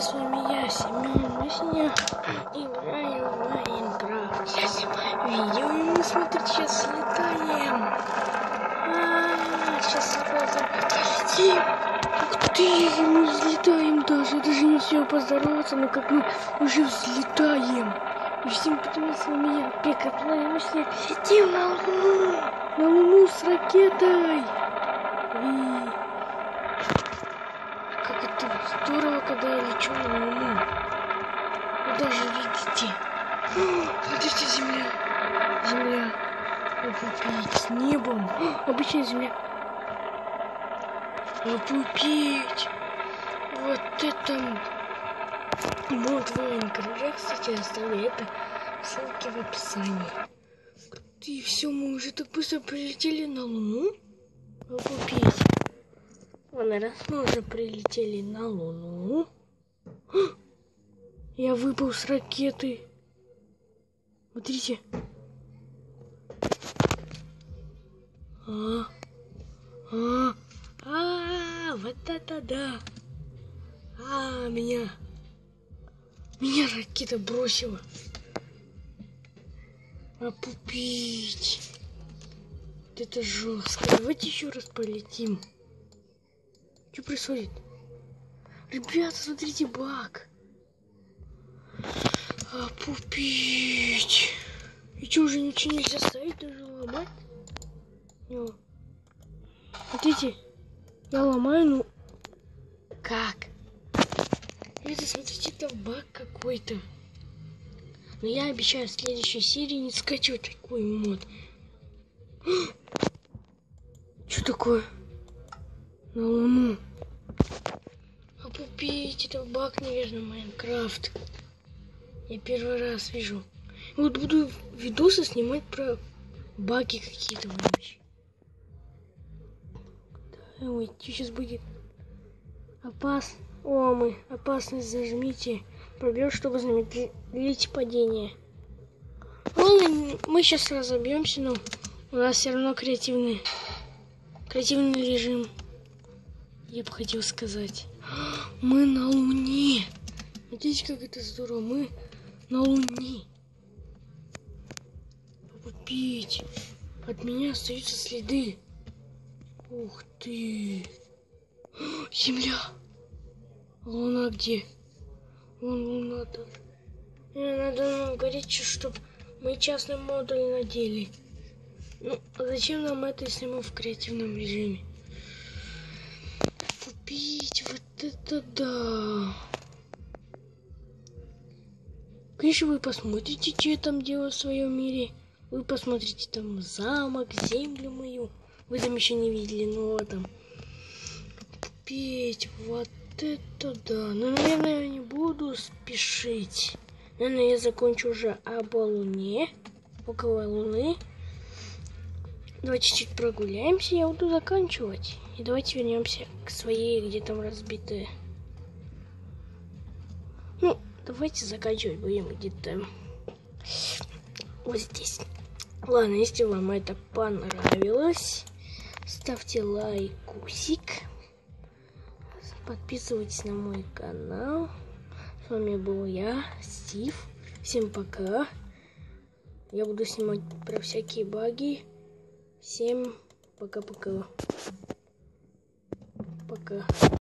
с вами я, Семен. Мы сегодня играем в Майнкрафт. Я снимаю видео, и мы, смотрите, сейчас слетаем. А, сейчас сразу полетим. Ух ты, мы взлетаем даже. Даже не все поздороваться, но как мы уже взлетаем. И всем привет, с вами я, Пека сегодня летим на Луну. На Луну с ракетой. И... Это здорово, когда я лечу на Луну. Вы даже видите. Смотрите, Земля. Земля. Опупить с небом. Обычная Земля. Опупить. Вот это мод в Майнкрафте. Кстати, оставлю это в ссылке в описании. И все, мы уже так быстро прилетели на Луну. Опупить. Ладно, раз мы уже прилетели на Луну. Я выпал с ракеты. Смотрите. А, а, а, вот это да. А, меня, меня ракета бросила. Опупить. Вот это жестко. Давайте еще раз полетим. Что происходит? Ребята, смотрите, баг. Опупить. И что, уже ничего нельзя ставить, даже ломать? Не. Смотрите, я ломаю, ну... Как? Это, смотрите, это баг какой-то. Но я обещаю в следующей серии не скачивать такой мод. Что такое? На луну. Опупить, это баг, наверное, Майнкрафт. Я первый раз вижу. Вот буду видосы снимать про баги какие-то вообще. Да, ой, что сейчас будет? Опас. О, мы. Опасность зажмите. Пробьешь, чтобы замедлить падение. Ладно, мы сейчас разобьемся, но у нас все равно креативный, креативный режим. Я бы хотел сказать. Мы на Луне. Видите, как это здорово. Мы на Луне. Попить. От меня остаются следы. Ух ты. Земля. Луна где? Вон луна там. Мне надо нам говорить, чтобы мы частный модуль надели. Ну, а зачем нам это, если мы в креативном режиме? Купить вот это да. Конечно, вы посмотрите, что я там делаю в своем мире. Вы посмотрите там замок, землю мою. Вы там еще не видели, но там. Купить вот это да. Ну, наверное, я не буду спешить. Наверное, я закончу уже об Луне. Около Луны. Давайте чуть прогуляемся, я буду заканчивать. И давайте вернемся к своей, где там разбитые. Ну, давайте заканчивать будем где-то вот здесь. Ладно, если вам это понравилось, ставьте лайкусик. Подписывайтесь на мой канал. С вами был я, Стив. Всем пока. Я буду снимать про всякие баги. Всем пока-пока. Пока. -пока. пока.